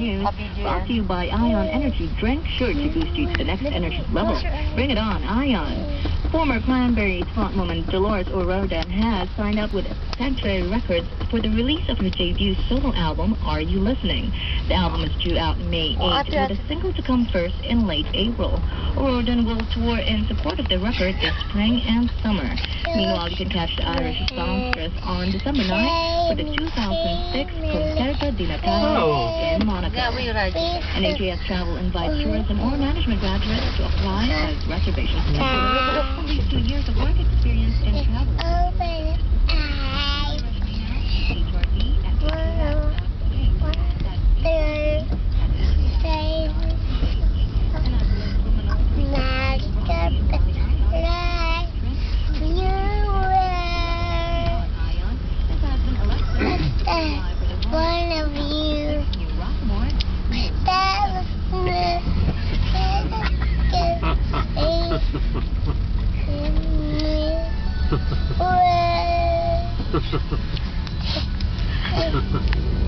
news. Brought to you by Ion Energy Drink, sure to boost you to the next energy level. Bring it on, Ion. Former Cranberries frontwoman Dolores O'Riordan has signed up with Sanctuary Records for the release of her debut solo album, Are You Listening? The album is due out May 8th, with a single to come first in late April. O'Riordan will tour in support of the record this spring and summer. Meanwhile, you can catch the Irish songstress on December 9th for the 2006 Concerto di Natale Oh. in Monaco. Gawin And AJS Travel invites tourism or management graduates to apply as reservations temporary. At least two years of work experience in travel. Open eyes. HRD at One, two, three, master, one of you. That was